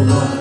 Cover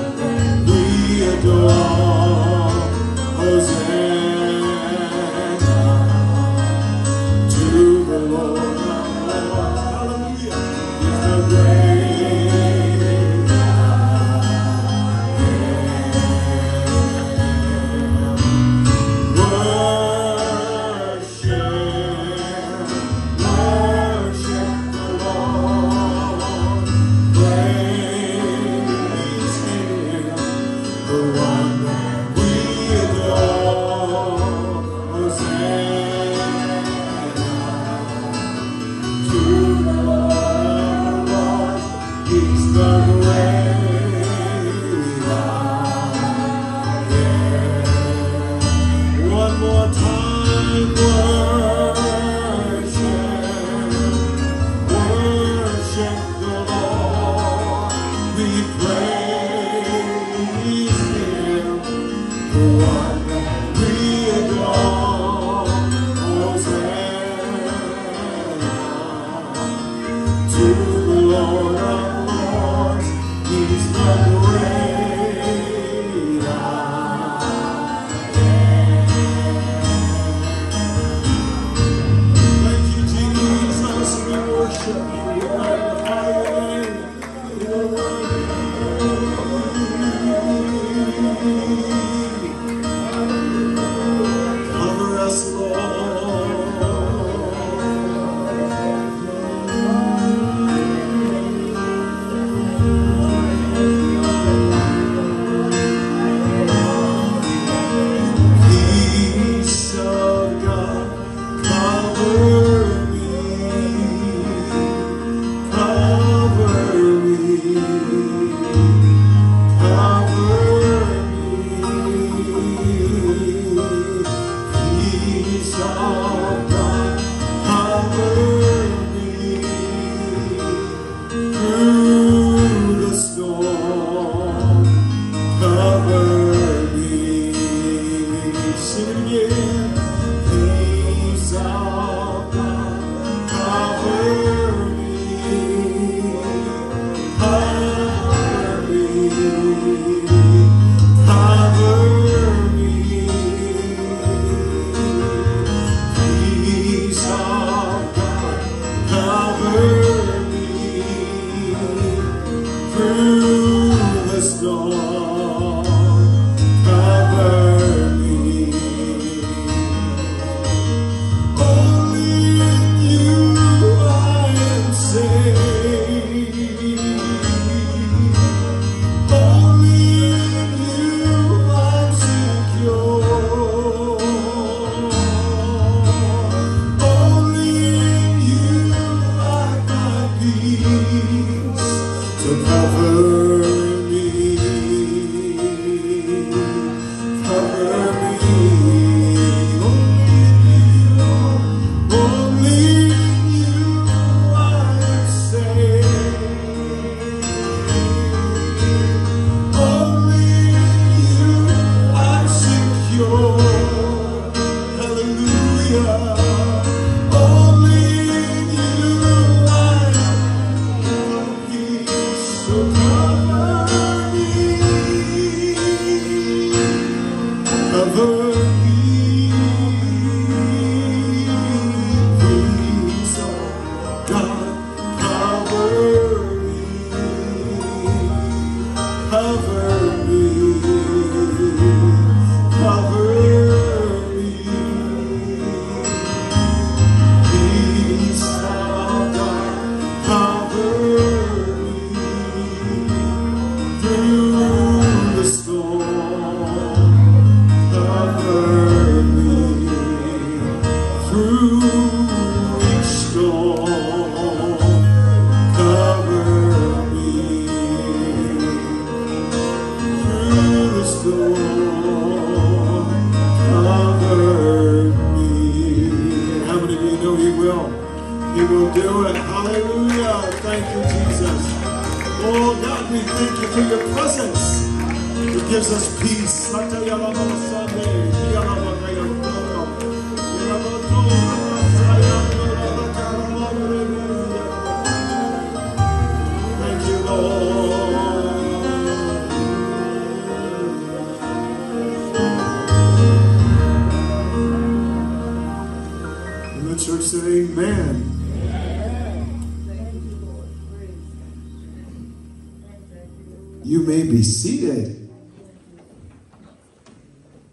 may be seated.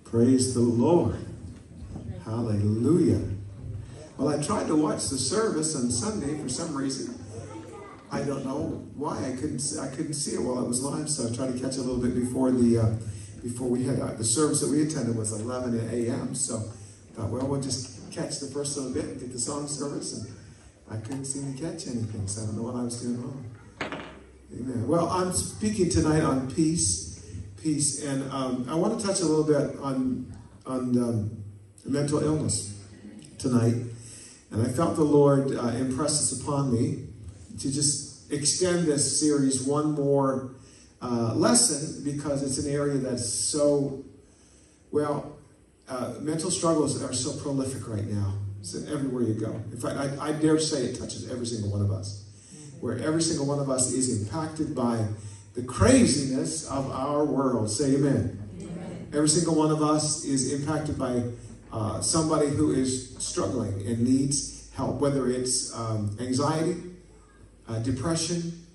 Praise the Lord. Hallelujah. Well, I tried to watch the service on Sunday for some reason. I don't know why I couldn't see, I couldn't see it while it was live, so I tried to catch a little bit before the uh, before we had uh, the service that we attended was 11 a.m. So I thought, well, we'll just catch the first little bit and get the song service, and I couldn't seem to catch anything, so I don't know what I was doing wrong. Amen. Well, I'm speaking tonight on peace, peace, and um, I want to touch a little bit on on um, mental illness tonight. And I felt the Lord uh, impress this upon me to just extend this series one more uh, lesson because it's an area that's so well. Uh, mental struggles are so prolific right now. So everywhere you go. In fact, I, I dare say it touches every single one of us where every single one of us is impacted by the craziness of our world. Say amen. amen. Every single one of us is impacted by uh, somebody who is struggling and needs help, whether it's um, anxiety, uh, depression,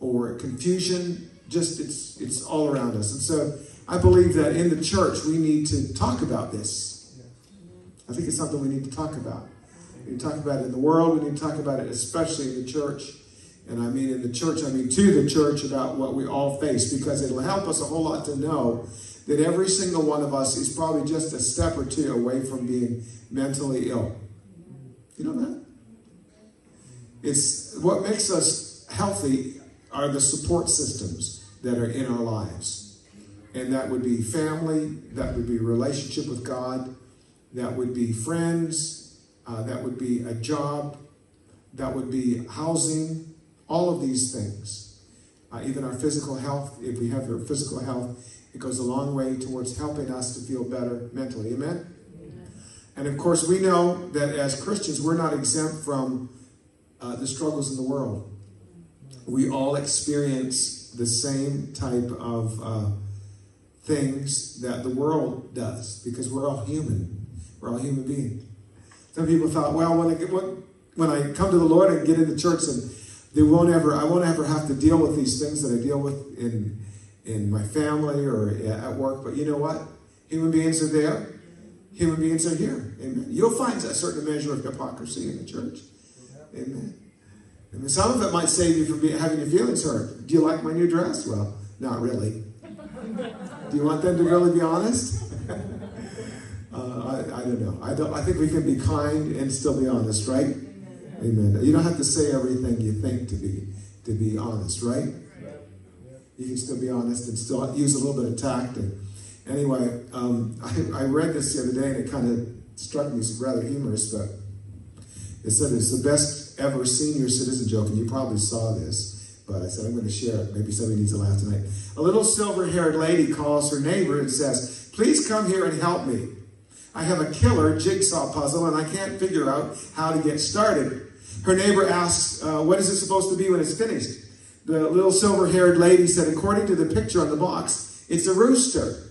or confusion. Just it's it's all around us, and so I believe that in the church we need to talk about this. I think it's something we need to talk about. We need to talk about it in the world. We need to talk about it, especially in the church. And I mean in the church, I mean to the church about what we all face because it'll help us a whole lot to know that every single one of us is probably just a step or two away from being mentally ill. You know that? It's what makes us healthy are the support systems that are in our lives. And that would be family, that would be relationship with God, that would be friends, uh, that would be a job, that would be housing, all of these things. Uh, even our physical health, if we have our physical health, it goes a long way towards helping us to feel better mentally. Amen? Amen. And of course, we know that as Christians, we're not exempt from uh, the struggles in the world. We all experience the same type of uh, things that the world does because we're all human. We're all human beings. Some people thought, well, when I, get, when I come to the Lord and get into church and they won't ever, I won't ever have to deal with these things that I deal with in in my family or at work. But you know what? Human beings are there. Human beings are here. Amen. You'll find a certain measure of hypocrisy in the church. Amen. And some of it might save you from being, having your feelings hurt. Do you like my new dress? Well, not really. Do you want them to really be honest? uh, I, I, don't know. I don't. I think we can be kind and still be honest, right? Amen. You don't have to say everything you think to be to be honest, right? You can still be honest and still use a little bit of tact. And anyway, um, I, I, read this the other day and it kind of struck me as rather humorous, but it said it's the best ever senior citizen joke, and you probably saw this. But I said, I'm going to share it. Maybe somebody needs to laugh tonight. A little silver haired lady calls her neighbor and says, Please come here and help me. I have a killer jigsaw puzzle and I can't figure out how to get started. Her neighbor asks, uh, What is it supposed to be when it's finished? The little silver haired lady said, According to the picture on the box, it's a rooster.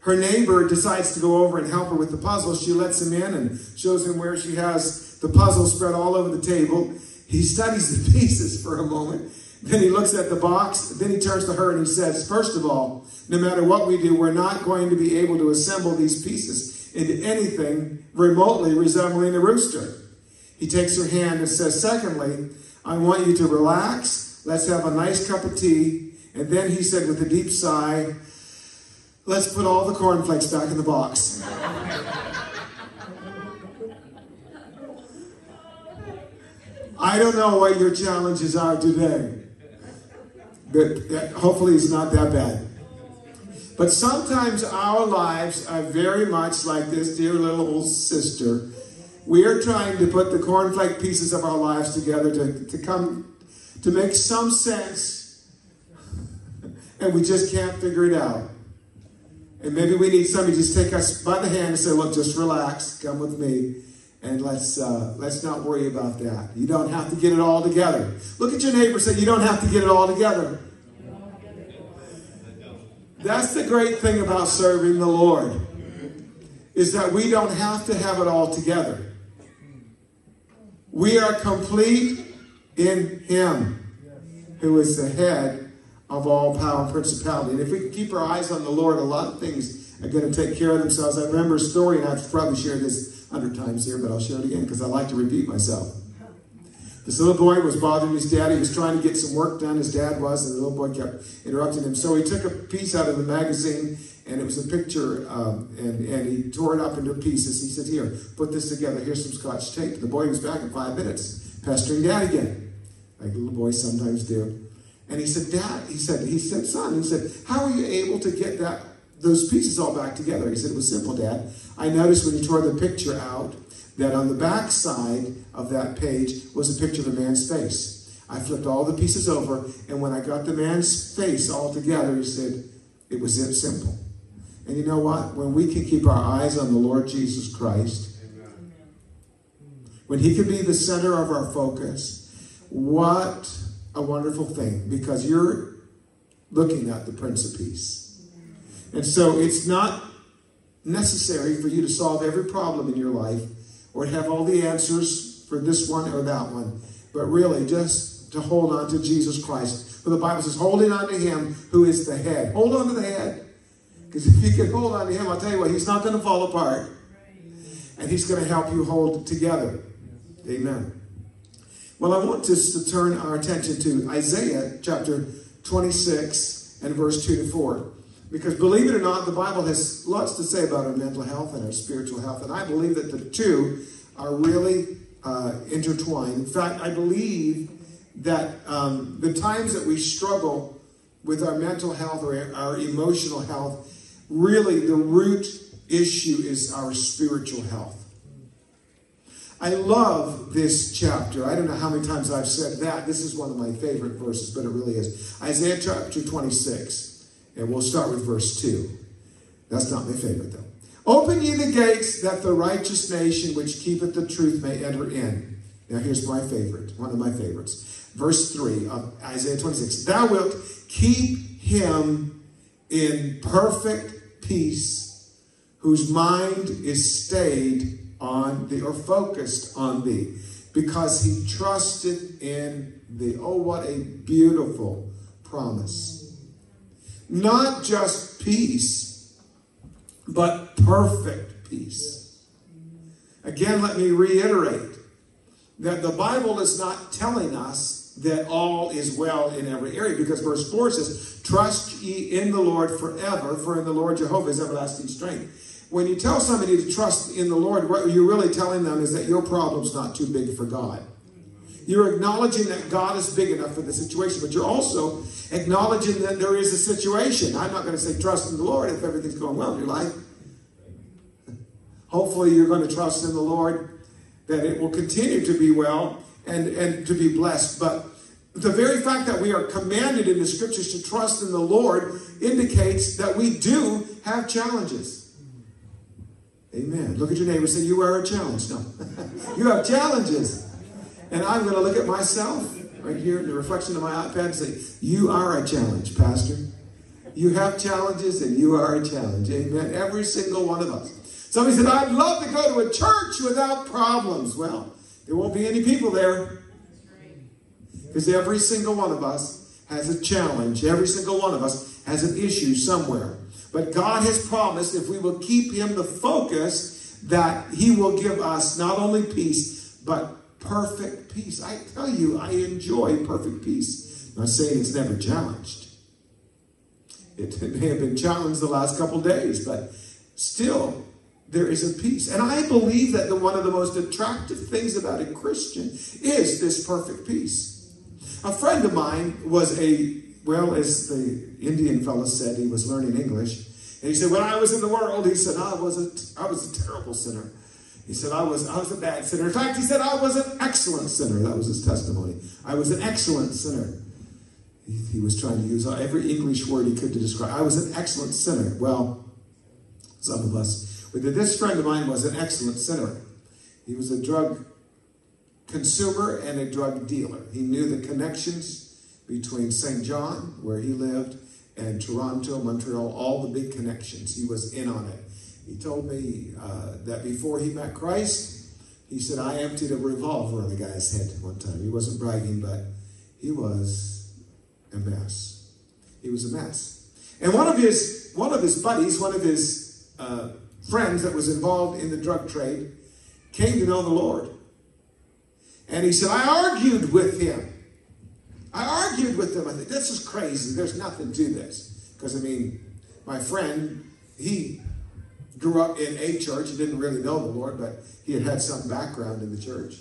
Her neighbor decides to go over and help her with the puzzle. She lets him in and shows him where she has the puzzle spread all over the table. He studies the pieces for a moment. Then he looks at the box. Then he turns to her and he says, First of all, no matter what we do, we're not going to be able to assemble these pieces into anything remotely resembling a rooster. He takes her hand and says, Secondly, I want you to relax. Let's have a nice cup of tea. And then he said with a deep sigh, Let's put all the cornflakes back in the box. I don't know what your challenges are today, but hopefully it's not that bad. But sometimes our lives are very much like this dear little old sister. We are trying to put the cornflake pieces of our lives together to, to come to make some sense, and we just can't figure it out. And maybe we need somebody to just take us by the hand and say, "Look, just relax, come with me." and let's uh, let's not worry about that. You don't have to get it all together. Look at your neighbor and say, "You don't have to get it all together." That's the great thing about serving the Lord, is that we don't have to have it all together. We are complete in Him, who is the head of all power and principality. And if we keep our eyes on the Lord, a lot of things are going to take care of themselves. I remember a story, and I've probably shared this hundred times here, but I'll share it again because I like to repeat myself. This little boy was bothering his dad. He was trying to get some work done, his dad was, and the little boy kept interrupting him. So he took a piece out of the magazine, and it was a picture, um, and, and he tore it up into pieces. He said, Here, put this together. Here's some scotch tape. The boy was back in five minutes, pestering dad again, like little boys sometimes do. And he said, Dad, he said, he said, son, he said, how are you able to get that those pieces all back together? He said, It was simple, Dad. I noticed when he tore the picture out that on the back side of that page was a picture of a man's face. I flipped all the pieces over, and when I got the man's face all together, he said, It was it simple. And you know what? When we can keep our eyes on the Lord Jesus Christ, when He can be the center of our focus, what a wonderful thing because you're looking at the Prince of Peace. And so it's not necessary for you to solve every problem in your life or have all the answers for this one or that one, but really just to hold on to Jesus Christ. For the Bible says, holding on to Him who is the head. Hold on to the head. Because if you can hold on to Him, I'll tell you what, He's not going to fall apart. And He's going to help you hold together. Amen. Well, I want us to turn our attention to Isaiah chapter 26 and verse 2 to 4. Because believe it or not, the Bible has lots to say about our mental health and our spiritual health. And I believe that the two are really uh, intertwined. In fact, I believe that um, the times that we struggle with our mental health or our emotional health, really the root issue is our spiritual health. I love this chapter. I don't know how many times I've said that. This is one of my favorite verses, but it really is. Isaiah chapter 26. And we'll start with verse 2. That's not my favorite, though. Open ye the gates that the righteous nation which keepeth the truth may enter in. Now, here's my favorite, one of my favorites. Verse 3 of Isaiah 26. Thou wilt keep him in perfect peace, whose mind is stayed on thee or focused on thee, because he trusted in thee. Oh, what a beautiful promise. Not just peace, but perfect peace. Again, let me reiterate that the Bible is not telling us that all is well in every area because verse 4 says, Trust ye in the Lord forever, for in the Lord Jehovah is everlasting strength. When you tell somebody to trust in the Lord, what you're really telling them is that your problem's not too big for God. You're acknowledging that God is big enough for the situation, but you're also acknowledging that there is a situation. I'm not going to say trust in the Lord if everything's going well in your life. Hopefully, you're going to trust in the Lord that it will continue to be well and, and to be blessed. But the very fact that we are commanded in the scriptures to trust in the Lord indicates that we do have challenges. Amen. Look at your neighbor say, You are a challenge. No, you have challenges. And I'm going to look at myself right here in the reflection of my iPad and say, You are a challenge, Pastor. You have challenges and you are a challenge. Amen. Every single one of us. Somebody said, I'd love to go to a church without problems. Well, there won't be any people there. Because every single one of us has a challenge. Every single one of us has an issue somewhere. But God has promised if we will keep Him the focus, that He will give us not only peace, but perfect peace. I tell you, I enjoy perfect peace. I'm not saying it's never challenged. It may have been challenged the last couple days, but still, there is a peace. And I believe that the, one of the most attractive things about a Christian is this perfect peace. A friend of mine was a, well, as the Indian fellow said, he was learning English. And he said, when I was in the world, he said, I was a, I was a terrible sinner. He said, I was, I was a bad sinner. In fact, he said, I was an excellent sinner. That was his testimony. I was an excellent sinner. He, he was trying to use every English word he could to describe. I was an excellent sinner. Well, some of us. This friend of mine was an excellent sinner. He was a drug consumer and a drug dealer. He knew the connections between St. John, where he lived, and Toronto, Montreal, all the big connections. He was in on it. He told me uh, that before he met Christ, he said, I emptied a revolver on the guy's head one time. He wasn't bragging, but he was a mess. He was a mess. And one of his, one of his buddies, one of his uh, friends that was involved in the drug trade, came to know the Lord. And he said, I argued with him. I argued with him. I said, this is crazy. There's nothing to this. Because, I mean, my friend, he grew up in a church. He didn't really know the Lord, but he had had some background in the church.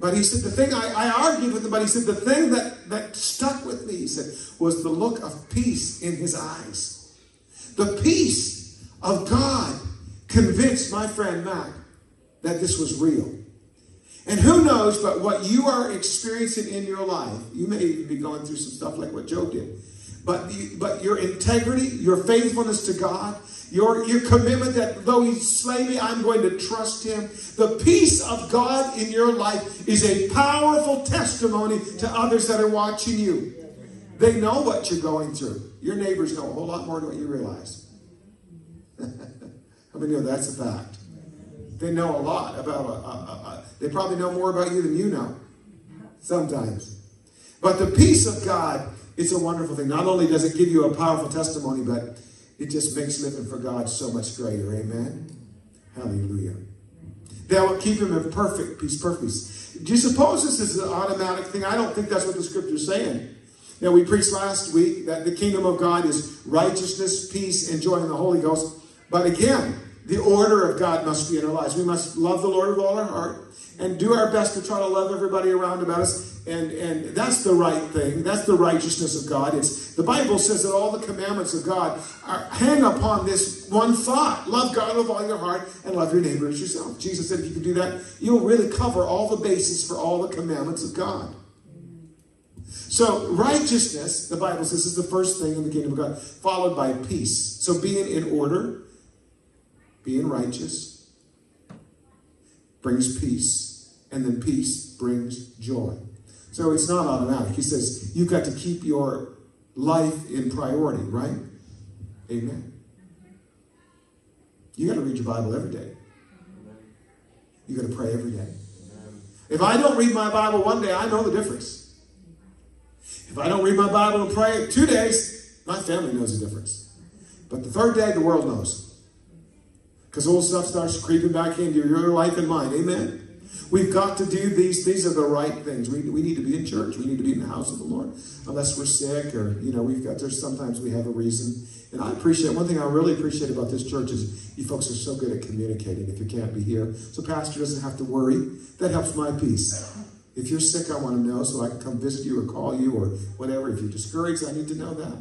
But he said, the thing, I, I argued with him, but he said, the thing that, that stuck with me, he said, was the look of peace in his eyes. The peace of God convinced my friend Mac that this was real. And who knows but what you are experiencing in your life, you may even be going through some stuff like what Job did. But, but your integrity, your faithfulness to God, your, your commitment that though he slay me, I'm going to trust him. The peace of God in your life is a powerful testimony to others that are watching you. They know what you're going through. Your neighbors know a whole lot more than what you realize. How many know that's a fact? They know a lot about, a, a, a, they probably know more about you than you know sometimes. But the peace of God is a wonderful thing. Not only does it give you a powerful testimony, but it just makes living for God so much greater. Amen. Hallelujah. That Thou keep him in perfect peace, perfect peace. Do you suppose this is an automatic thing? I don't think that's what the scripture is saying. Now, we preached last week that the kingdom of God is righteousness, peace, and joy in the Holy Ghost. But again, the order of God must be in our lives. We must love the Lord with all our heart and do our best to try to love everybody around about us. And, and that's the right thing. That's the righteousness of God. It's the Bible says that all the commandments of God are, hang upon this one thought. Love God with all your heart and love your neighbor as yourself. Jesus said if you can do that, you'll really cover all the bases for all the commandments of God. So righteousness, the Bible says, is the first thing in the kingdom of God, followed by peace. So being in order, being righteous brings peace, and then peace brings joy. So it's not automatic. He says you've got to keep your life in priority, right? Amen. You got to read your Bible every day. You got to pray every day. If I don't read my Bible one day, I know the difference. If I don't read my Bible and pray two days, my family knows the difference. But the third day, the world knows. Because old stuff starts creeping back into your life and mine. Amen? We've got to do these. These are the right things. We, we need to be in church. We need to be in the house of the Lord. Unless we're sick or, you know, we've got, there's sometimes we have a reason. And I appreciate, one thing I really appreciate about this church is you folks are so good at communicating if you can't be here. So pastor doesn't have to worry. That helps my peace. If you're sick, I want to know so I can come visit you or call you or whatever. If you're discouraged, I need to know that.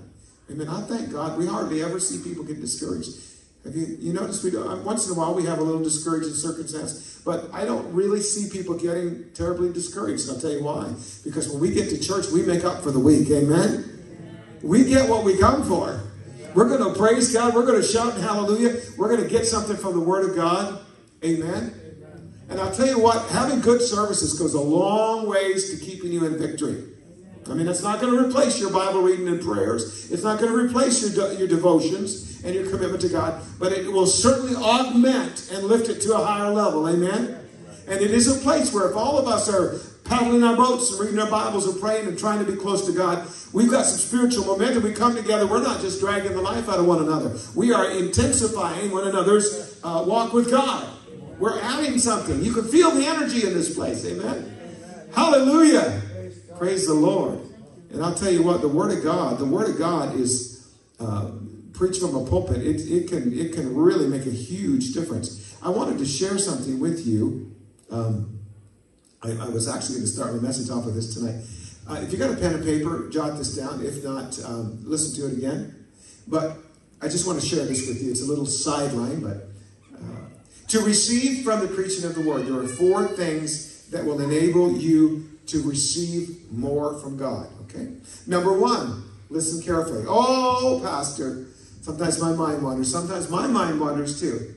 Amen. I thank God. We hardly ever see people get discouraged. Have you, you noticed we don't, once in a while we have a little discouraging circumstance, but I don't really see people getting terribly discouraged. I'll tell you why. Because when we get to church, we make up for the week. Amen? We get what we come for. We're going to praise God. We're going to shout hallelujah. We're going to get something from the Word of God. Amen? And I'll tell you what, having good services goes a long ways to keeping you in victory. I mean, it's not going to replace your Bible reading and prayers. It's not going to replace your, your devotions and your commitment to God, but it will certainly augment and lift it to a higher level. Amen? And it is a place where if all of us are paddling our boats and reading our Bibles and praying and trying to be close to God, we've got some spiritual momentum. We come together. We're not just dragging the life out of one another. We are intensifying one another's uh, walk with God. We're adding something. You can feel the energy in this place. Amen? Hallelujah. Praise the Lord. And I'll tell you what, the Word of God, the Word of God is uh, preach from a pulpit, it, it, can, it can really make a huge difference. I wanted to share something with you. Um, I, I, was actually going to start my message off with this tonight. Uh, if you got a pen and paper, jot this down. If not, um, listen to it again. But I just want to share this with you. It's a little sideline, but uh, to receive from the preaching of the word, there are four things that will enable you to receive more from God. Okay? Number one, listen carefully. Oh, Pastor, sometimes my mind wanders. Sometimes my mind wanders too.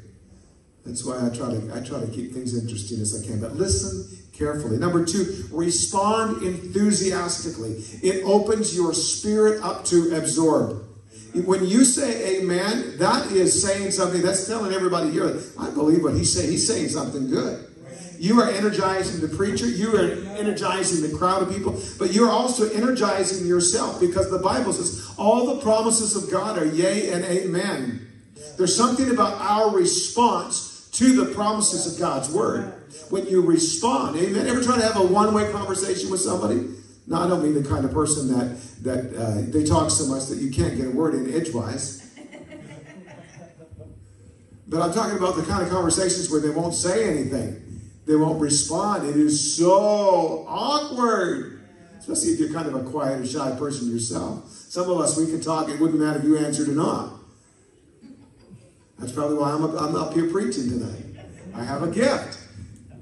That's why I try to I try to keep things interesting as I can. But listen carefully. Number two, respond enthusiastically. It opens your spirit up to absorb. When you say amen, that is saying something, that's telling everybody here, I believe what he's saying. He's saying something good. You are energizing the preacher, you are energizing the crowd of people, but you're also energizing yourself because the Bible says all the promises of God are yea and amen. There's something about our response to the promises of God's word. When you respond, amen. Ever try to have a one way conversation with somebody? No, I don't mean the kind of person that that uh, they talk so much that you can't get a word in edgewise. But I'm talking about the kind of conversations where they won't say anything. They won't respond. It is so awkward. Especially if you're kind of a quiet or shy person yourself. Some of us, we can talk. It wouldn't matter if you answered or not. That's probably why I'm up, I'm up here preaching tonight. I have a gift.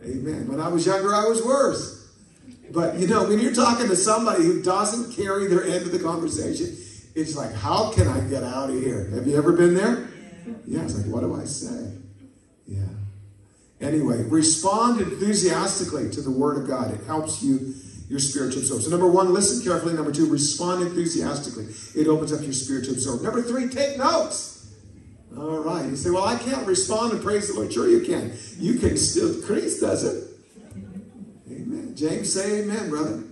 Amen. When I was younger, I was worse. But you know, when you're talking to somebody who doesn't carry their end of the conversation, it's like, how can I get out of here? Have you ever been there? Yeah, it's like, what do I say? Yeah. Anyway, respond enthusiastically to the Word of God. It helps you, your spiritual absorb. So, number one, listen carefully. Number two, respond enthusiastically. It opens up your spirit to absorb. Number three, take notes. All right. You say, well, I can't respond and praise the Lord. Sure, you can. You can still, Chris does it. Amen. James, say amen, brother.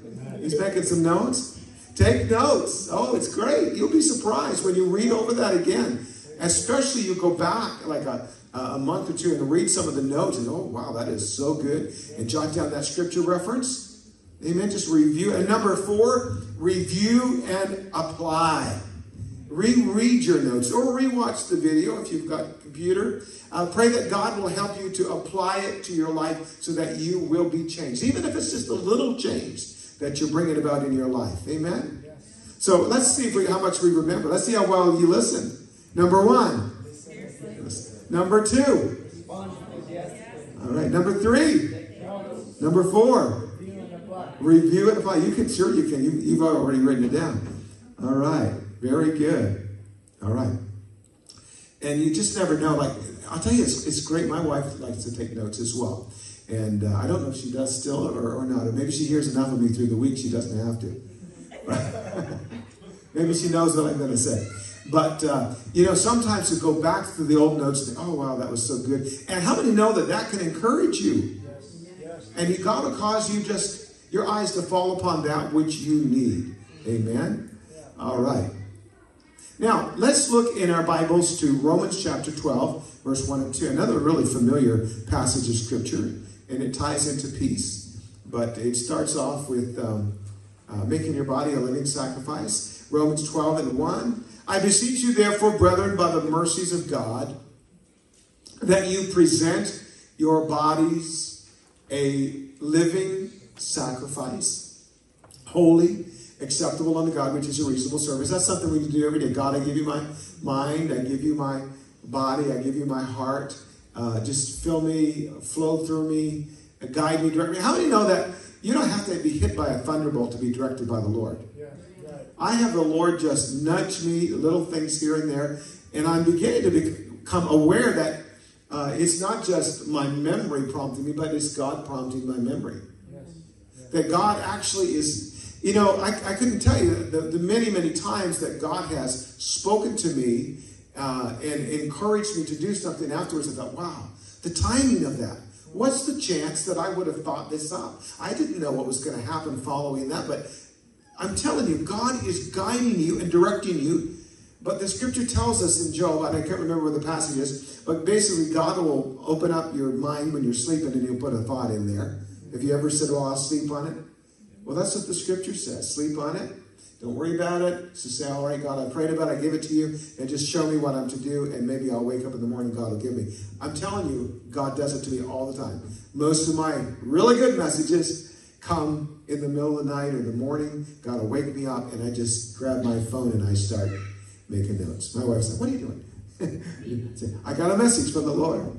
He's making some notes. Take notes. Oh, it's great. You'll be surprised when you read over that again. Especially you go back like a, a month or two and read some of the notes and, oh, wow, that is so good. And jot down that scripture reference. Amen. Just review. And number four, review and apply. Reread your notes or rewatch the video if you've got a computer. Uh, pray that God will help you to apply it to your life so that you will be changed, even if it's just a little change that you're bringing about in your life. Amen? Yes. So let's see if we, how much we remember. Let's see how well you listen. Number one. Number two. All right. Number three. Number four. Review and apply. You can, sure you can. You, you've already written it down. All right. Very good. All right. And you just never know. Like, I'll tell you, it's, it's great. My wife likes to take notes as well. And uh, I don't know if she does still or, or not. Or maybe she hears enough of me through the week she doesn't have to. maybe she knows what I'm going to say. But, uh, you know, sometimes to go back through the old notes and think, oh, wow, that was so good. And how many know that that can encourage you? Yes. Yes. And God will cause you just, your eyes to fall upon that which you need. Amen? Yeah. All right. Now, let's look in our Bibles to Romans chapter 12, verse 1 and 2. Another really familiar passage of Scripture, and it ties into peace. But it starts off with um, uh, making your body a living sacrifice. Romans 12 and 1. I beseech you, therefore, brethren, by the mercies of God, that you present your bodies a living sacrifice, holy, acceptable unto God, which is a reasonable service. That's something we do every day. God, I give you my mind, I give you my body, I give you my heart. Uh, just fill me, flow through me, guide me, direct me. How many know that you don't have to be hit by a thunderbolt to be directed by the Lord? I have the Lord just nudge me, little things here and there, and I'm beginning to become aware that uh, it's not just my memory prompting me, but it's God prompting my memory. Yes. Yes. That God actually is you know, I, I couldn't tell you the, the, many, many times that God has spoken to me uh, and encouraged me to do something afterwards. I thought, wow, the timing of that. What's the chance that I would have thought this up? I didn't know what was going to happen following that, but I'm telling you, God is guiding you and directing you. But the scripture tells us in Job, and I can't remember where the passage is, but basically, God will open up your mind when you're sleeping and He'll put a thought in there. If you ever said, Well, I'll sleep on it? Well, that's what the scripture says. Sleep on it. Don't worry about it. So say, all right, God, I prayed about it. I give it to you. And just show me what I'm to do. And maybe I'll wake up in the morning. God will give me. I'm telling you, God does it to me all the time. Most of my really good messages come in the middle of the night or the morning. God will wake me up and I just grab my phone and I start making notes. My wife's like, What are you doing? I got a message from the Lord.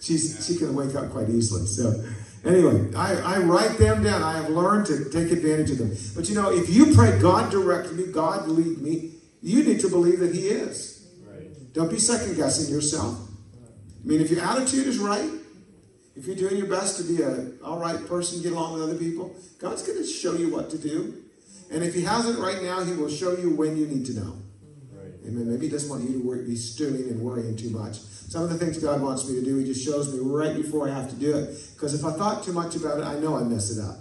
She's, she can wake up quite easily. So, anyway, I, I write them down. I have learned to take advantage of them. But you know, if you pray, God direct me, God lead me, you need to believe that He is. Right. Don't be second guessing yourself. I mean, if your attitude is right, if you're doing your best to be a all right person, get along with other people, God's going to show you what to do. And if He hasn't right now, He will show you when you need to know. Right. Amen. Maybe He doesn't want you to worry, be stewing and worrying too much. Some of the things God wants me to do, He just shows me right before I have to do it. Because if I thought too much about it, I know I mess it up.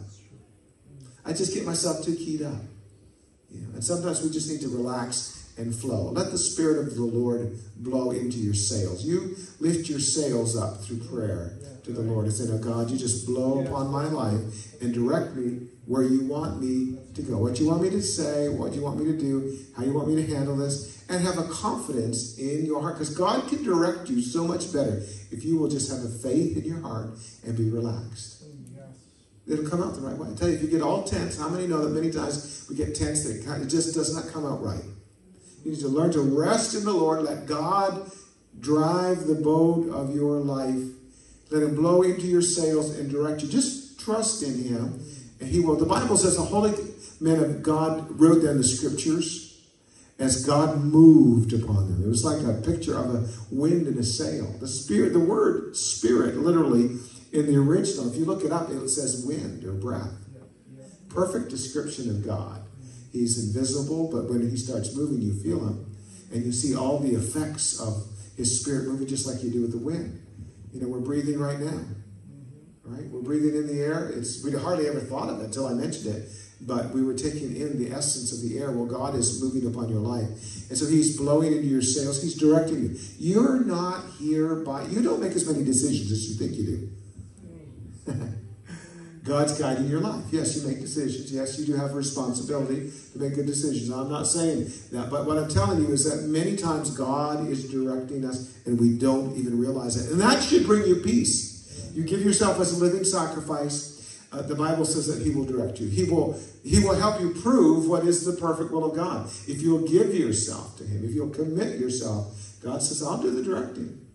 I just get myself too keyed up. You know, and sometimes we just need to relax and flow. Let the Spirit of the Lord blow into your sails. You lift your sails up through prayer to the Lord and say, "Oh God, you just blow upon my life and direct me where you want me to go, what you want me to say, what you want me to do, how you want me to handle this, and have a confidence in your heart. Because God can direct you so much better if you will just have a faith in your heart and be relaxed. It'll come out the right way. I tell you, if you get all tense, how many know that many times we get tense that it just does not come out right? You need to learn to rest in the Lord. Let God drive the boat of your life. Let Him blow into your sails and direct you. Just trust in Him, and He will. The Bible says the holy men of God wrote down the scriptures as God moved upon them. It was like a picture of a wind in a sail. The spirit, the word spirit, literally in the original, if you look it up, it says wind or breath. Perfect description of God. He's invisible, but when he starts moving, you feel him. And you see all the effects of his spirit moving just like you do with the wind. You know, we're breathing right now. Right? We're breathing in the air. It's we hardly ever thought of it until I mentioned it. But we were taking in the essence of the air. Well, God is moving upon your life. And so He's blowing into your sails. He's directing you. You're not here by you don't make as many decisions as you think you do. God's guiding your life. Yes, you make decisions. Yes, you do have a responsibility to make good decisions. I'm not saying that, but what I'm telling you is that many times God is directing us and we don't even realize it. And that should bring you peace. You give yourself as a living sacrifice. Uh, the Bible says that He will direct you. He will He will help you prove what is the perfect will of God. If you'll give yourself to Him, if you'll commit yourself, God says, "I'll do the directing."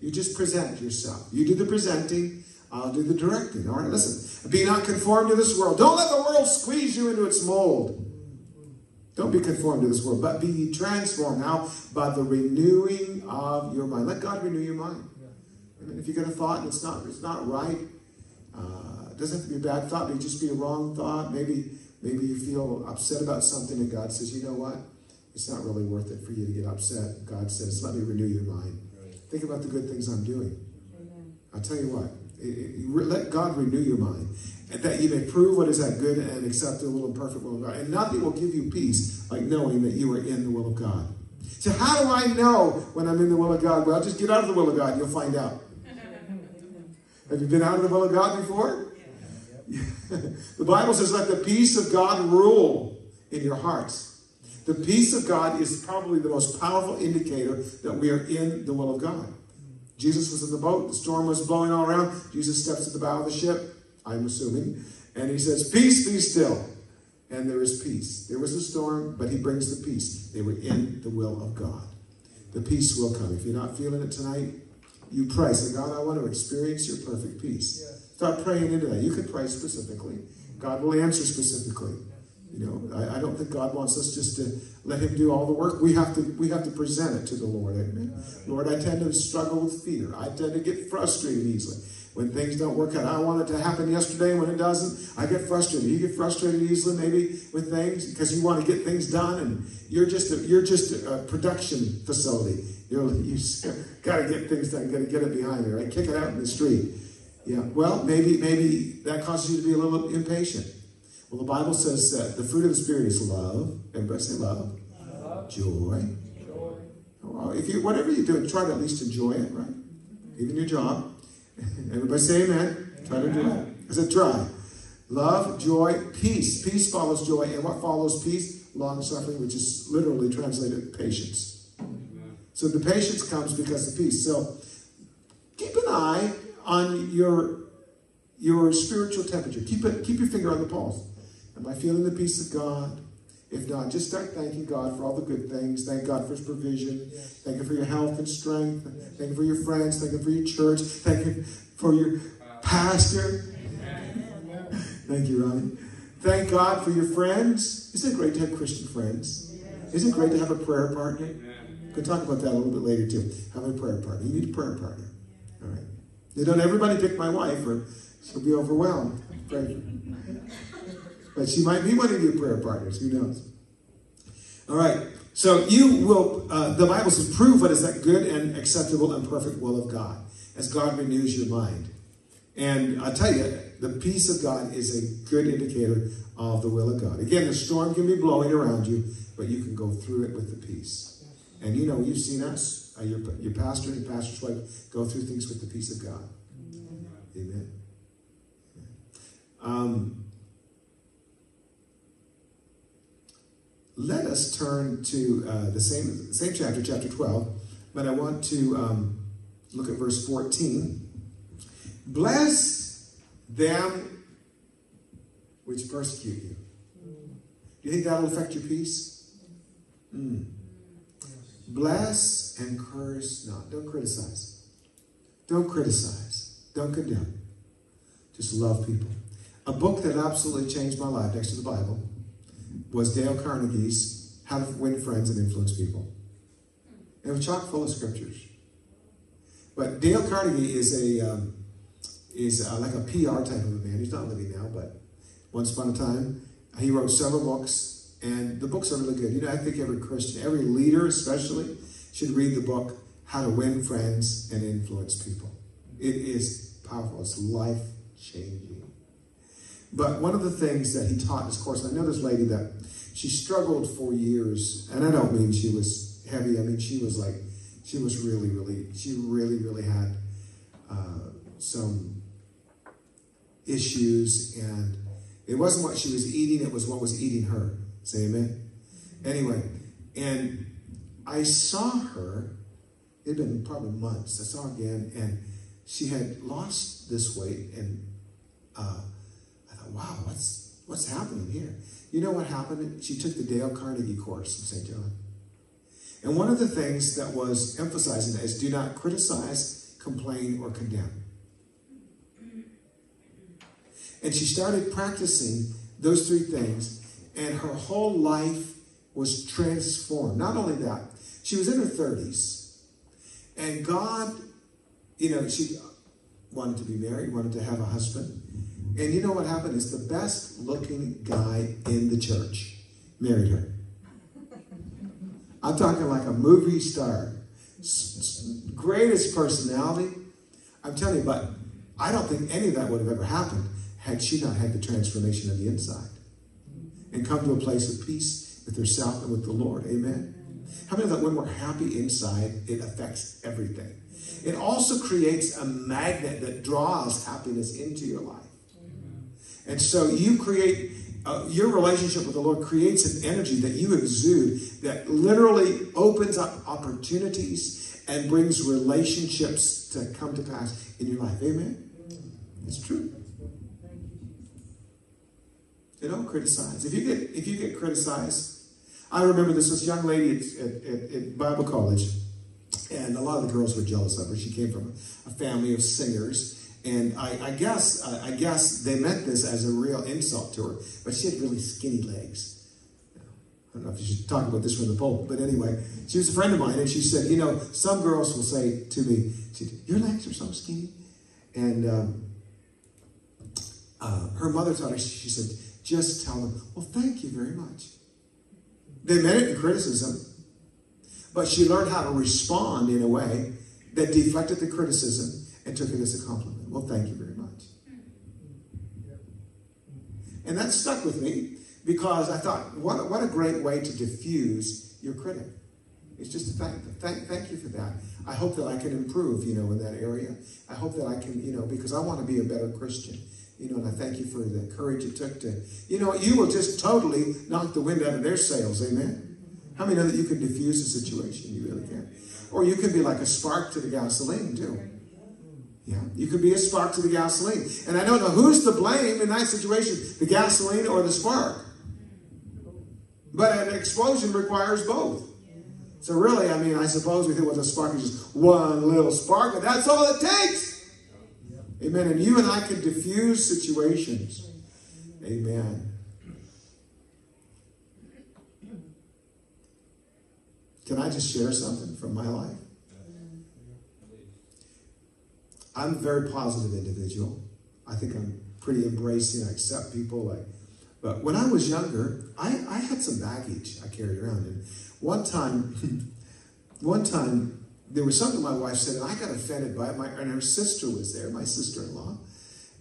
You just present yourself. You do the presenting. I'll do the directing. All right, listen. Be not conformed to this world. Don't let the world squeeze you into its mold. Don't be conformed to this world, but be transformed now by the renewing of your mind. Let God renew your mind. I mean, if you get a thought and it's not, it's not right, uh, it doesn't have to be a bad thought, but just be a wrong thought. Maybe, maybe you feel upset about something, and God says, you know what? It's not really worth it for you to get upset. God says, let me renew your mind. Think about the good things I'm doing. I'll tell you what, let God renew your mind, and that you may prove what is that good and acceptable and perfect will of God. And nothing will give you peace like knowing that you are in the will of God. So, how do I know when I'm in the will of God? Well, just get out of the will of God, and you'll find out. Have you been out of the will of God before? the Bible says, let the peace of God rule in your hearts. The peace of God is probably the most powerful indicator that we are in the will of God. Jesus was in the boat, the storm was blowing all around. Jesus steps to the bow of the ship, I'm assuming, and he says, Peace, be still. And there is peace. There was a storm, but he brings the peace. They were in the will of God. The peace will come. If you're not feeling it tonight, you pray. Say, God, I want to experience your perfect peace. Start praying into that. You could pray specifically. God will answer specifically. You know, I, I, don't think God wants us just to let Him do all the work. We have to we have to present it to the Lord. Amen. Lord, I tend to struggle with fear. I tend to get frustrated easily when things don't work out. I want it to happen yesterday. When it doesn't, I get frustrated. You get frustrated easily, maybe with things because you want to get things done, and you're just a, you're just a production facility. You know, you got to get things done. Got to get it behind you, right? Kick it out in the street. Yeah. Well, maybe maybe that causes you to be a little impatient. Well, the Bible says that the fruit of the Spirit is love. Everybody say love. Joy. Joy. If you whatever you do, try to at least enjoy it, right? Even your job. Everybody say amen. amen. Try to do it. I said try. Love, joy, peace. Peace follows joy. And what follows peace? Long suffering, which is literally translated patience. Amen. So the patience comes because of peace. So keep an eye on your your spiritual temperature. Keep keep your finger on the pulse. Am I feeling the peace of God? If not, just start thanking God for all the good things. Thank God for His provision. Thank Him for your health and strength. Thank Him for your friends. Thank Him for your church. Thank Him for your pastor. Thank you, Ronnie. Thank God for your friends. Isn't it great to have Christian friends? Isn't it great to have a prayer partner? We'll talk about that a little bit later too. Have a prayer partner. You need a prayer partner. All right. You don't everybody pick my wife or she'll be overwhelmed. But she might be one of your prayer partners. Who knows? All right. So you will, uh, the Bible says, prove what is that good and acceptable and perfect will of God as God renews your mind. And I tell you, the peace of God is a good indicator of the will of God. Again, the storm can be blowing around you, but you can go through it with the peace. And you know, you've seen us, uh, your, your pastor and your pastor's wife, go through things with the peace of God. Amen. Um, let us turn to uh, the same, same chapter, chapter 12, but I want to um, look at verse 14. Bless them which persecute you. Do you think that'll affect your peace? Mm. Bless and curse not. Don't criticize. Don't criticize. Don't condemn. Just love people. A book that absolutely changed my life next to the Bible was Dale Carnegie's How to Win Friends and Influence People. It was chock full of scriptures. But Dale Carnegie is a um, is uh, like a PR type of a man. He's not living now, but once upon a time, he wrote several books, and the books are really good. You know, I think every Christian, every leader especially, should read the book How to Win Friends and Influence People. It is powerful. It's life changing. But one of the things that he taught in his course, I know this lady that she struggled for years, and I don't mean she was heavy. I mean she was like, she was really, really, she really, really had uh, some issues, and it wasn't what she was eating, it was what was eating her. Say amen. Anyway, and I saw her, it had been probably months. I saw her again, and she had lost this weight, and uh, wow, what's what's happening here? You know what happened? She took the Dale Carnegie course in St. John. And one of the things that was emphasizing is do not criticize, complain, or condemn. And she started practicing those three things, and her whole life was transformed. Not only that, she was in her 30s, and God, you know, she wanted to be married, wanted to have a husband. And you know what happened is the best looking guy in the church married her. I'm talking like a movie star. Greatest personality. I'm telling you, but I don't think any of that would have ever happened had she not had the transformation of the inside and come to a place of peace with herself and with the Lord. Amen. How many know that when we're happy inside, it affects everything? It also creates a magnet that draws happiness into your life. And so you create, uh, your relationship with the Lord creates an energy that you exude that literally opens up opportunities and brings relationships to come to pass in your life. Amen? It's true. They don't criticize. If you get if you get criticized, I remember this this young lady at, at, at Bible college, lot of the girls were jealous of her. She came from a family of singers, and I, I guess I guess they meant this as a real insult to her. But she had really skinny legs. I don't know if you should talk about this from the pulpit, but anyway, she was a friend of mine, and she said, you know, some girls will say to me, "Your legs are so skinny," and um, uh, her mother taught her. She said just tell them, well, thank you very much. They meant it in criticism, but she learned how to respond in a way that deflected the criticism and took it as a compliment. Well, thank you very much. And that stuck with me because I thought, what, what a great way to diffuse your critic. It's just a thank, thank, thank you for that. I hope that I can improve, you know, in that area. I hope that I can, you know, because I want to be a better Christian. You know, and I thank you for the courage it took to, you know, you will just totally knock the wind out of their sails. Amen. How many know that you can diffuse a situation? You really can. Or you can be like a spark to the gasoline, too. Yeah, you could be a spark to the gasoline. And I don't know who's to blame in that situation, the gasoline or the spark. But an explosion requires both. So really, I mean, I suppose we think, well, the spark is just one little spark, but that's all it takes. Amen. And you and I can diffuse situations. Amen. Can I just share something from my life? I'm a very positive individual. I think I'm pretty embracing. I accept people. Like, but when I was younger, I, I had some baggage I carried around. And one time, one time, there was something my wife said, and I got offended by it. My, and her sister was there, my sister-in-law,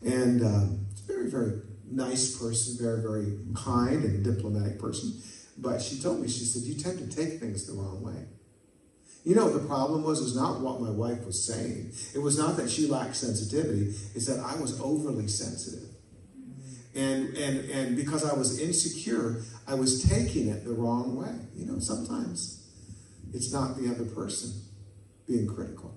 and um, very, very nice person, very, very kind and diplomatic person. But she told me, she said, you tend to take things the wrong way. You know, the problem was, was not what my wife was saying. It was not that she lacked sensitivity. It's that I was overly sensitive. And, and, and because I was insecure, I was taking it the wrong way. You know, sometimes it's not the other person being critical.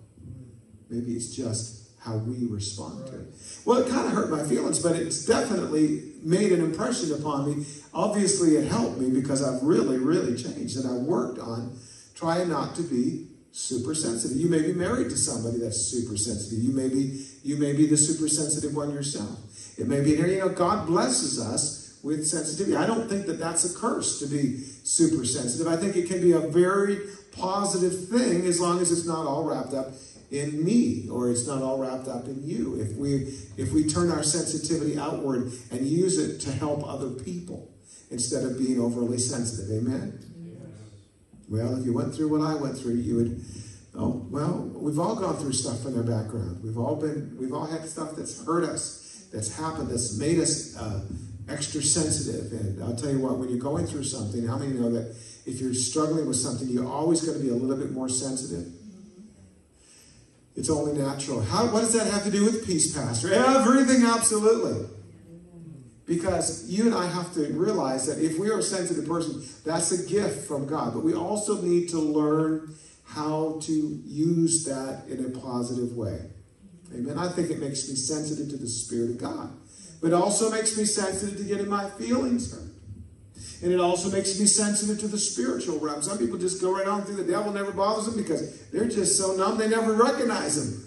Maybe it's just how we respond to it. Well, it kind of hurt my feelings, but it's definitely made an impression upon me. Obviously, it helped me because I've really, really changed. And I worked on trying not to be super sensitive. You may be married to somebody that's super sensitive. You may be, you may be the super sensitive one yourself. It may be, you know, God blesses us with sensitivity. I don't think that that's a curse to be super sensitive. I think it can be a very positive thing as long as it's not all wrapped up in me or it's not all wrapped up in you. If we if we turn our sensitivity outward and use it to help other people instead of being overly sensitive. Amen. Yes. Well, if you went through what I went through, you would oh well, we've all gone through stuff in our background. We've all been we've all had stuff that's hurt us that's happened that's made us uh, extra sensitive. And I'll tell you what, when you're going through something, how many know that if you're struggling with something, you're always going to be a little bit more sensitive? It's only natural. How, what does that have to do with peace, Pastor? Everything, absolutely. Because you and I have to realize that if we are a sensitive person, that's a gift from God. But we also need to learn how to use that in a positive way. Amen. I think it makes me sensitive to the Spirit of God. But it also makes me sensitive to getting my feelings hurt. And it also makes me sensitive to the spiritual realm. Some people just go right on through. The devil never bothers them because they're just so numb they never recognize him.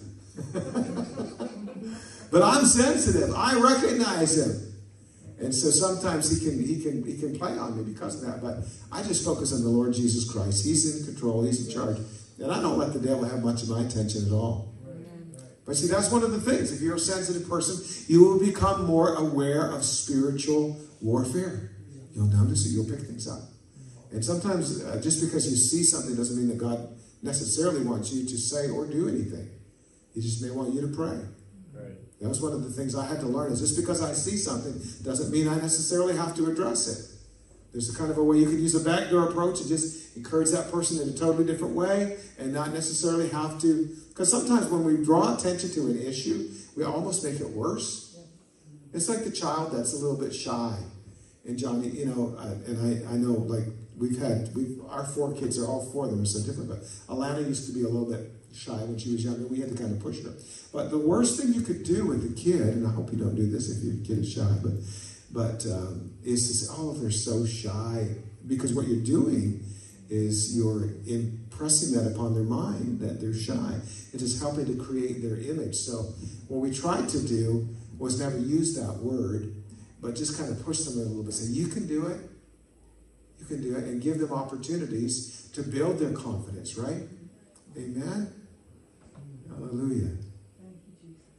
but I'm sensitive. I recognize him. And so sometimes he can he can he can play on me because of that. But I just focus on the Lord Jesus Christ. He's in control, he's in charge. And I don't let the devil have much of my attention at all. But see, that's one of the things. If you're a sensitive person, you will become more aware of spiritual warfare. You'll notice it, you'll pick things up. And sometimes, uh, just because you see something doesn't mean that God necessarily wants you to say or do anything. He just may want you to pray. That was one of the things I had to learn is just because I see something doesn't mean I necessarily have to address it. There's a kind of a way you could use a backdoor approach and just encourage that person in a totally different way and not necessarily have to because sometimes when we draw attention to an issue, we almost make it worse. It's like the child that's a little bit shy. And Johnny, you know, uh, and I, I know like we've had, we've, our four kids are all four of them are so different, but Alana used to be a little bit shy when she was younger. We had to kind of push her. But the worst thing you could do with a kid, and I hope you don't do this if your kid is shy, but but um, is to say, oh, they're so shy. Because what you're doing is you're impressing that upon their mind that they're shy. It is helping to create their image. So what we tried to do was never use that word, but just kind of push them a little bit. Say, you can do it. You can do it. And give them opportunities to build their confidence, right? Amen? Hallelujah.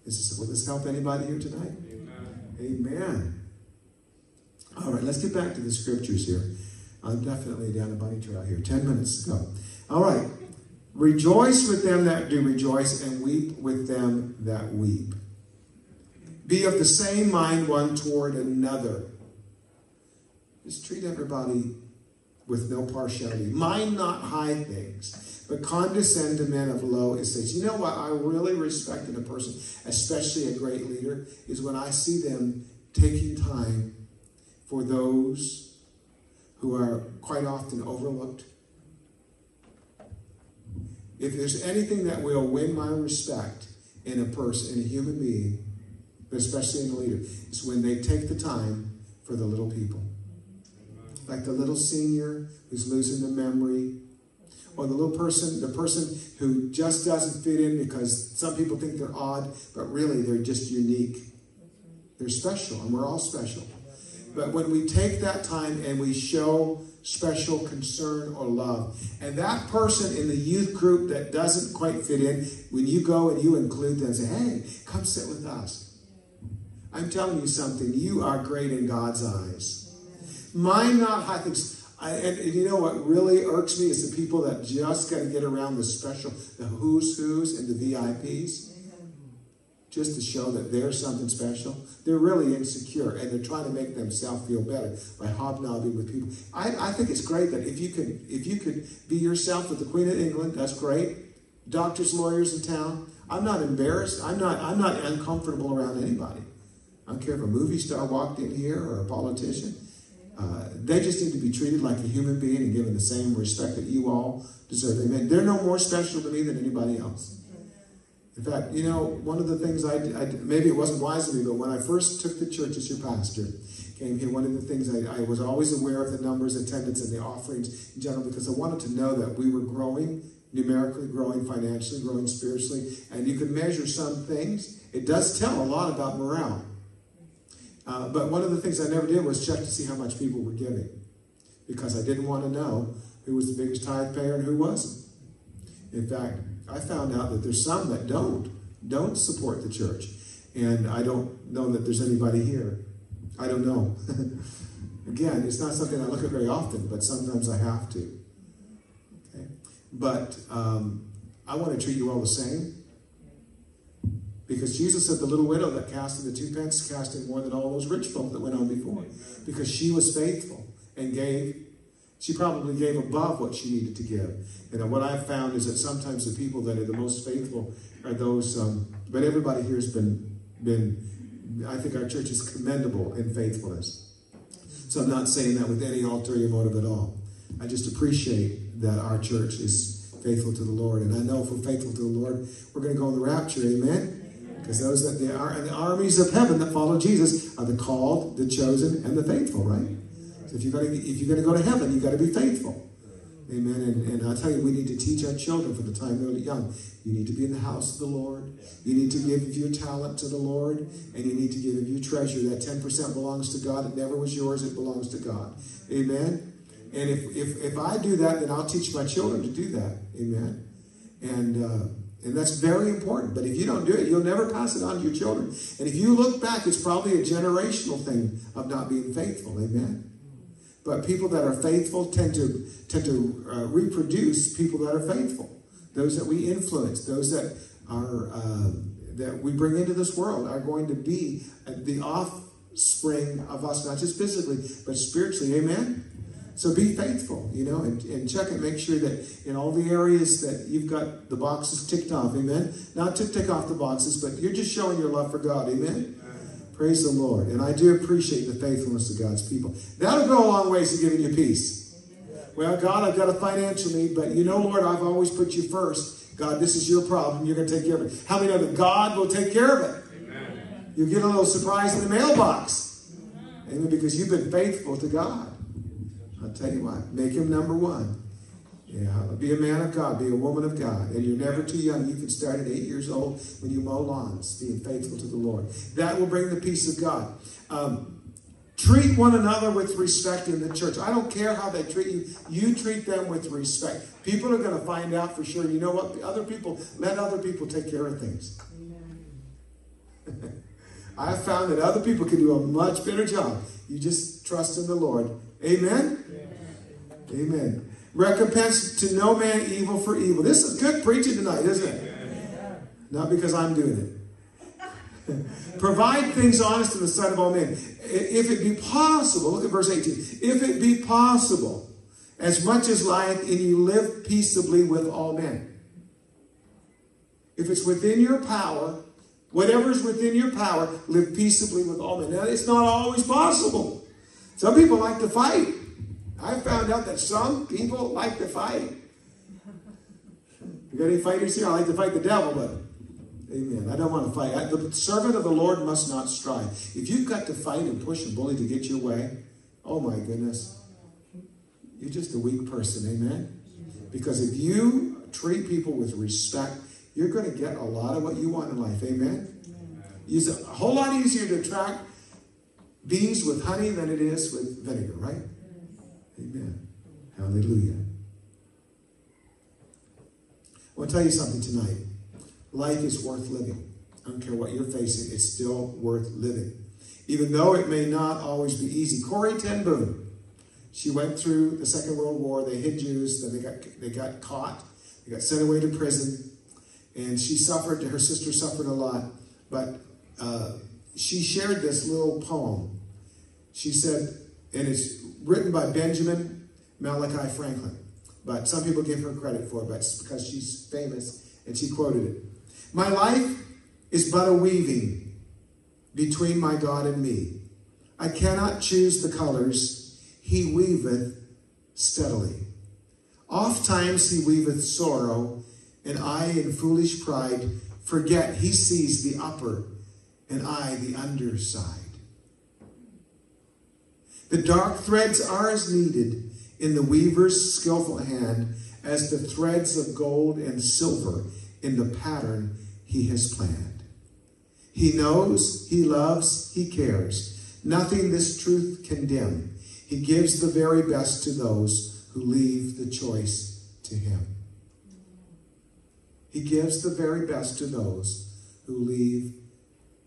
Is this, will this help anybody here tonight? Amen. Amen. All right, let's get back to the scriptures here. I'm definitely down a bunny trail here. Ten minutes to go. All right. Rejoice with them that do rejoice, and weep with them that weep. Be of the same mind one toward another. Just treat everybody with no partiality. Mind not high things, but condescend to men of low estate. You know what I really respect in a person, especially a great leader, is when I see them taking time for those who are quite often overlooked. If there's anything that will win my respect in a person, in a human being, but especially in a leader, is when they take the time for the little people. like the little senior who's losing the memory, or the little person, the person who just doesn't fit in because some people think they're odd, but really they're just unique. They're special, and we're all special. But when we take that time and we show special concern or love, and that person in the youth group that doesn't quite fit in, when you go and you include them, say, hey, come sit with us. I'm telling you something, you are great in God's eyes. Mind not high things. I, and, and, you know what really irks me is the people that just got to get around the special, the who's who's and the VIPs just to show that they're something special. They're really insecure and they're trying to make themselves feel better by hobnobbing with people. I, I think it's great that if you could if you could be yourself with the Queen of England, that's great. Doctors, lawyers in town. I'm not embarrassed. I'm not I'm not uncomfortable around anybody. I don't care if a movie star walked in here or a politician. Uh, they just need to be treated like a human being and given the same respect that you all deserve. Amen. They're no more special to me than anybody else. In fact, you know, one of the things I, I maybe it wasn't wise of me, but when I first took the church as your pastor, came here, one of the things I, I was always aware of the numbers, attendance, and the offerings in general because I wanted to know that we were growing, numerically growing, financially growing, spiritually, and you could measure some things. It does tell a lot about morale. Uh, but one of the things I never did was check to see how much people were giving because I didn't want to know who was the biggest tithe payer and who wasn't. In fact, I found out that there's some that don't, don't support the church. And I don't know that there's anybody here. I don't know. Again, it's not something I look at very often, but sometimes I have to. Okay? But um, I want to treat you all the same. Because Jesus said the little widow that cast in the two pence cast in more than all those rich folk that went on before. Because she was faithful and gave she probably gave above what she needed to give. And what I've found is that sometimes the people that are the most faithful are those, um, but everybody here has been, been, I think our church is commendable in faithfulness. So I'm not saying that with any ulterior motive at all. I just appreciate that our church is faithful to the Lord. And I know if we're faithful to the Lord, we're going to go in the rapture. Amen? Because those that the, the armies of heaven that follow Jesus are the called, the chosen, and the faithful, right? So If you're going to, if you're going to go to heaven, you've got to be faithful. Amen. And, and I tell you, we need to teach our children from the time they're young. You need to be in the house of the Lord. You need to give your talent to the Lord. And you need to give of your treasure. That 10% belongs to God. It never was yours. It belongs to God. Amen. And if, if, if I do that, then I'll teach my children to do that. Amen. And, uh, and that's very important. But if you don't do it, you'll never pass it on to your children. And if you look back, it's probably a generational thing of not being faithful. Amen. But people that are faithful tend to tend to uh, reproduce people that are faithful. Those that we influence, those that are uh, that we bring into this world are going to be the offspring of us, not just physically but spiritually. Amen. So be faithful, you know, and, and check and make sure that in all the areas that you've got the boxes ticked off, amen. Not to tick off the boxes, but you're just showing your love for God, amen. Praise the Lord. And I do appreciate the faithfulness of God's people. That'll go a long ways to giving you peace. Well, God, I've got a financial need, but you know, Lord, I've always put you first. God, this is your problem. You're going to take care of it. How many know that God will take care of it? Amen. You get a little surprise in the mailbox. Amen. Because you've been faithful to God. I'll tell you what, make him number one. Yeah, be a man of God, be a woman of God. And you're never too young. You can start at eight years old when you mow lawns, being faithful to the Lord. That will bring the peace of God. Um, treat one another with respect in the church. I don't care how they treat you. You treat them with respect. People are going to find out for sure. You know what? Other people, let other people take care of things. I've found that other people can do a much better job. You just trust in the Lord. Amen? Amen. Recompense to no man evil for evil. This is good preaching tonight, isn't it? Not because I'm doing it. Provide things honest in the sight of all men. If it be possible, look at verse 18, if it be possible, as much as lieth in you, live peaceably with all men. If it's within your power, whatever is within your power, live peaceably with all men. Now, it's not always possible. Some people like to fight. I found out that some people like to fight. You got any fighters here? I like to fight the devil, but amen. I don't want to fight. I, the servant of the Lord must not strive. If you've got to fight and push and bully to get your way, oh my goodness. You're just a weak person, amen? Because if you treat people with respect, you're going to get a lot of what you want in life, amen? It's a whole lot easier to attract bees with honey than it is with vinegar, right? Amen. Hallelujah. I want to tell you something tonight. Life is worth living. I don't care what you're facing, it's still worth living. Even though it may not always be easy. Corrie ten Boom, she went through the Second World War. They hid Jews, then they got, they got caught, they got sent away to prison, and she suffered, her sister suffered a lot. But uh, she shared this little poem. She said, and it's written by Benjamin Malachi Franklin. But some people give her credit for it, but it's because she's famous and she quoted it. My life is but a weaving between my God and me. I cannot choose the colors, he weaveth steadily. Oft times he weaveth sorrow, and I in foolish pride forget he sees the upper and I the underside. The dark threads are as needed in the weaver's skillful hand as the threads of gold and silver in the pattern he has planned. He knows, he loves, he cares. Nothing this truth can dim. He gives the very best to those who leave the choice to him. He gives the very best to those who leave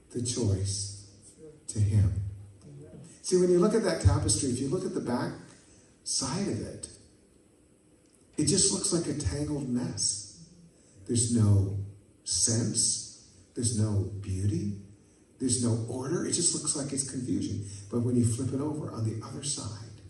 the choice to him. See, when you look at that tapestry, if you look at the back side of it, it just looks like a tangled mess. There's no sense, there's no beauty, there's no order. It just looks like it's confusion. But when you flip it over on the other side,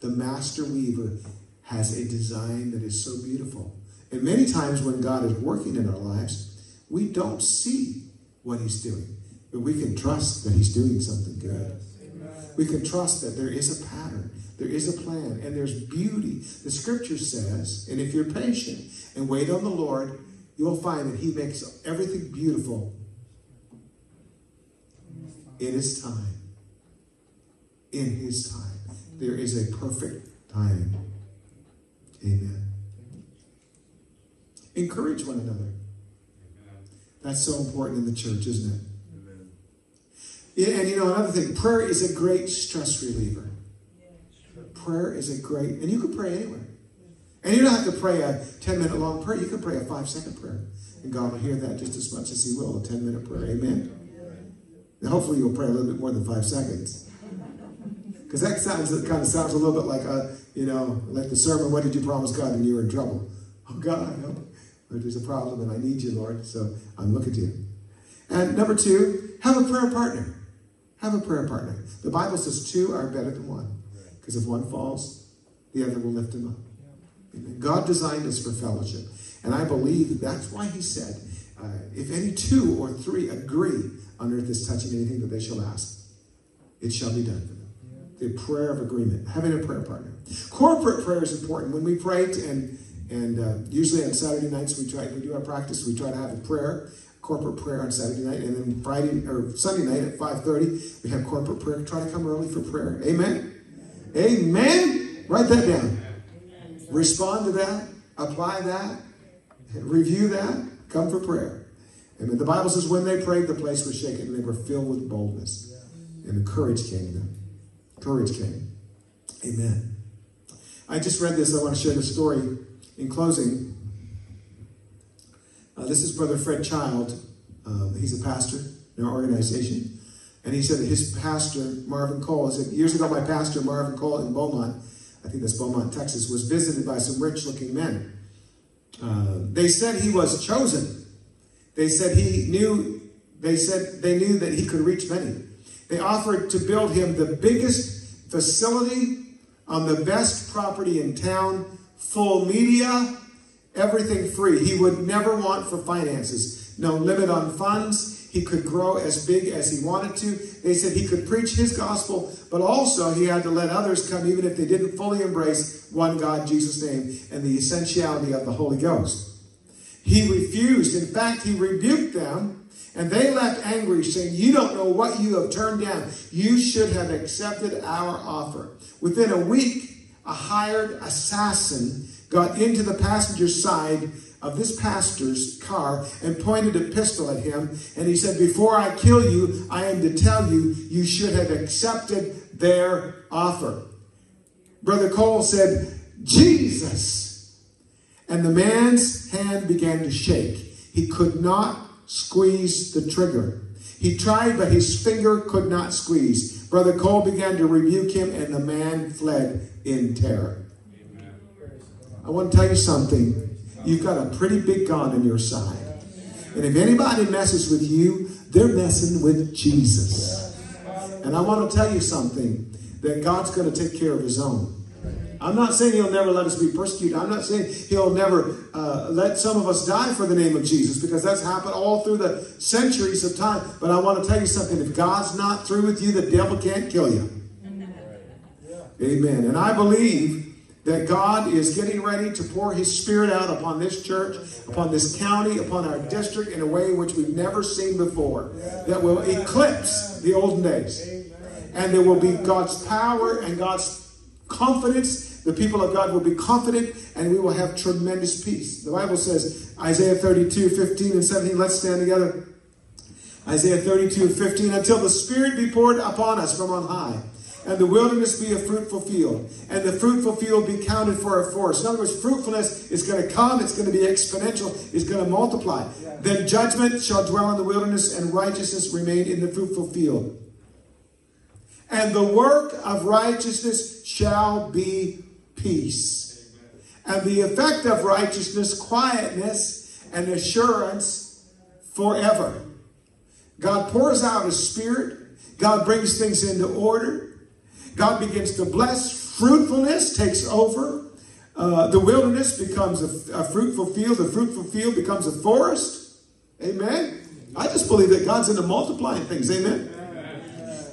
the master weaver has a design that is so beautiful. And many times when God is working in our lives, we don't see what he's doing. But we can trust that he's doing something good. We can trust that there is a pattern, there is a plan, and there's beauty. The scripture says, and if you're patient and wait on the Lord, you'll find that he makes everything beautiful in his time. In his time. There is a perfect time. Amen. Encourage one another. That's so important in the church, isn't it? And you know, another thing, prayer is a great stress reliever. Prayer is a great, and you can pray anywhere. And you don't have to pray a 10 minute long prayer. You can pray a five second prayer. And God will hear that just as much as He will a 10 minute prayer. Amen. And hopefully you'll pray a little bit more than five seconds. Because that sounds kind of sounds a little bit like a, you know, like the sermon, what did you promise God and you were in trouble? Oh God, I. But there's a problem and I need you, Lord. So I'm looking to you. And number two, have a prayer partner. Have a prayer partner. The Bible says two are better than one. Because if one falls, the other will lift him up. Amen. God designed us for fellowship. And I believe that's why he said, uh, if any two or three agree on earth is touching anything that they shall ask, it shall be done for them. The prayer of agreement, having a prayer partner. Corporate prayer is important. When we pray, and and uh, usually on Saturday nights we try we do our practice. We try to have a prayer, corporate prayer on Saturday night, and then Friday or Sunday night at five thirty we have corporate prayer. Try to come early for prayer. Amen. Amen. Write that down. Respond to that. Apply that. Review that. Come for prayer. Amen. The Bible says when they prayed, the place was shaken and they were filled with boldness. And the courage came to them. Courage came. Amen. I just read this. I want to share the story in closing. Uh, this is Brother Fred Child. Uh, he's a pastor in our organization. And he said that his pastor, Marvin Cole, said, years ago, my pastor, Marvin Cole in Beaumont, I think that's Beaumont, Texas, was visited by some rich looking men. Uh, they said he was chosen. They said he knew, they said they knew that he could reach many. They offered to build him the biggest facility on the best property in town, full media, everything free. He would never want for finances. No limit on funds. He could grow as big as he wanted to. They said he could preach his gospel, but also he had to let others come, even if they didn't fully embrace one God, Jesus' name, and the essentiality of the Holy Ghost. He refused. In fact, he rebuked them and they left angry, saying, You don't know what you have turned down. You should have accepted our offer. Within a week a hired assassin got into the passenger side of this pastor's car and pointed a pistol at him. And he said, Before I kill you, I am to tell you, you should have accepted their offer. Brother Cole said, Jesus. And the man's hand began to shake. He could not squeeze the trigger. He tried, but his finger could not squeeze. Brother Cole began to rebuke him, and the man fled in terror. I want to tell you something. You've got a pretty big God on your side. And if anybody messes with you, they're messing with Jesus. And I want to tell you something that God's going to take care of his own. I'm not saying he'll never let us be persecuted. I'm not saying he'll never uh, let some of us die for the name of Jesus because that's happened all through the centuries of time. But I want to tell you something. If God's not through with you, the devil can't kill you. Amen. And I believe that God is getting ready to pour his spirit out upon this church, upon this county, upon our district in a way which we've never seen before that will eclipse the olden days. And there will be God's power and God's confidence the people of God will be confident and we will have tremendous peace. The Bible says, Isaiah 32, 15 and 17, let's stand together. Isaiah 32, 15, until the Spirit be poured upon us from on high, and the wilderness be a fruitful field, and the fruitful field be counted for a forest. In other words, fruitfulness is going to come, it's going to be exponential, it's going to multiply. Yeah. Then judgment shall dwell in the wilderness, and righteousness remain in the fruitful field. And the work of righteousness shall be peace. And the effect of righteousness, quietness, and assurance forever. God pours out His Spirit. God brings things into order. God begins to bless. Fruitfulness takes over. Uh, the wilderness becomes a, a fruitful field. The fruitful field becomes a forest. Amen. I just believe that God's into multiplying things. Amen.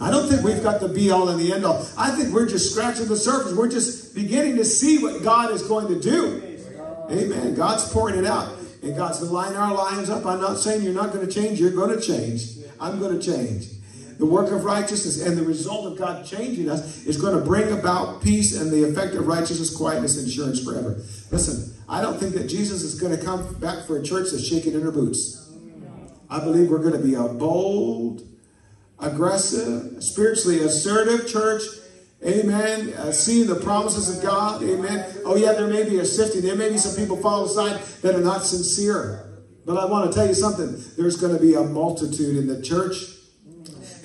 I don't think we've got the be all and the end all. I think we're just scratching the surface. We're just beginning to see what God is going to do. Amen. God's pouring it out. And God's to line our lives up. I'm not saying you're not going to change. You're going to change. I'm going to change. The work of righteousness and the result of God changing us is going to bring about peace and the effect of righteousness, quietness, and assurance forever. Listen, I don't think that Jesus is going to come back for a church that's shaking in her boots. I believe we're going to be a bold, aggressive, spiritually assertive church. Amen. Uh, seeing the promises of God. Amen. Oh, yeah, there may be a sifting. There may be some people fall aside that are not sincere. But I want to tell you something. There's going to be a multitude in the church,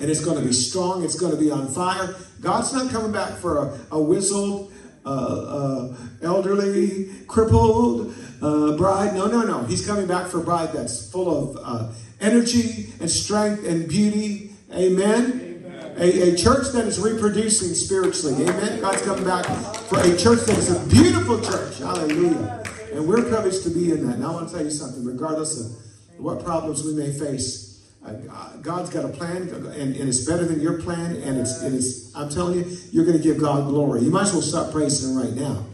and it's going to be strong. It's going to be on fire. God's not coming back for a, a whistled, uh, uh, elderly, crippled uh, bride. No, no, no. He's coming back for a bride that's full of uh, energy and strength and beauty Amen. A, a, church that is reproducing spiritually. Amen. God's coming back for a church that is a beautiful church. Hallelujah. And we're privileged to be in that. Now I want to tell you something, regardless of what problems we may face. Uh, God's got a plan, and, and, it's better than your plan. And it's, and it's, I'm telling you, you're going to give God glory. You might as well start praising Him right now.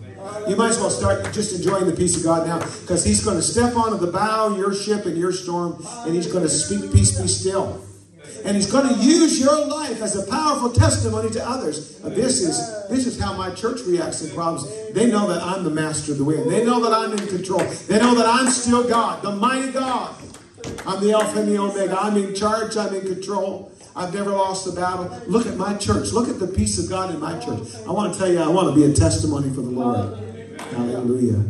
You might as well start just enjoying the peace of God now because He's going to step onto the bow of your ship in your storm and He's going to speak, Peace be still. And he's going to use your life as a powerful testimony to others. This is, this is how my church reacts to problems. They know that I'm the master of the wind. They know that I'm in control. They know that I'm still God, the mighty God. I'm the Alpha and the Omega. I'm in charge. I'm in control. I've never lost a battle. Look at my church. Look at the peace of God in my church. I want to tell you, I want to be a testimony for the Lord. Hallelujah.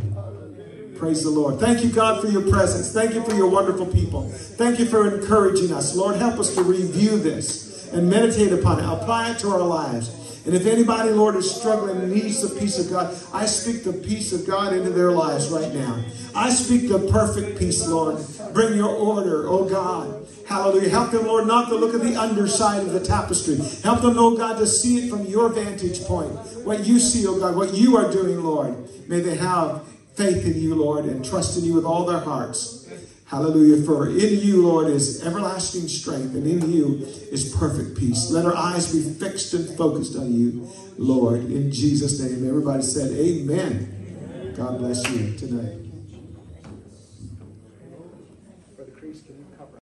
Praise the Lord. Thank you, God, for your presence. Thank you for your wonderful people. Thank you for encouraging us. Lord, help us to review this and meditate upon it, apply it to our lives. And if anybody, Lord, is struggling and needs the peace of God, I speak the peace of God into their lives right now. I speak the perfect peace, Lord. Bring your order, oh God. Hallelujah. Help them, Lord, not to look at the underside of the tapestry. Help them, oh God, to see it from your vantage point. What you see, oh God, what you are doing, Lord. May they have faith in you, Lord, and trust in you with all their hearts. Hallelujah. For in you, Lord, is everlasting strength, and in you is perfect peace. Let our eyes be fixed and focused on you, Lord, in Jesus' name. Everybody said, Amen. God bless you tonight.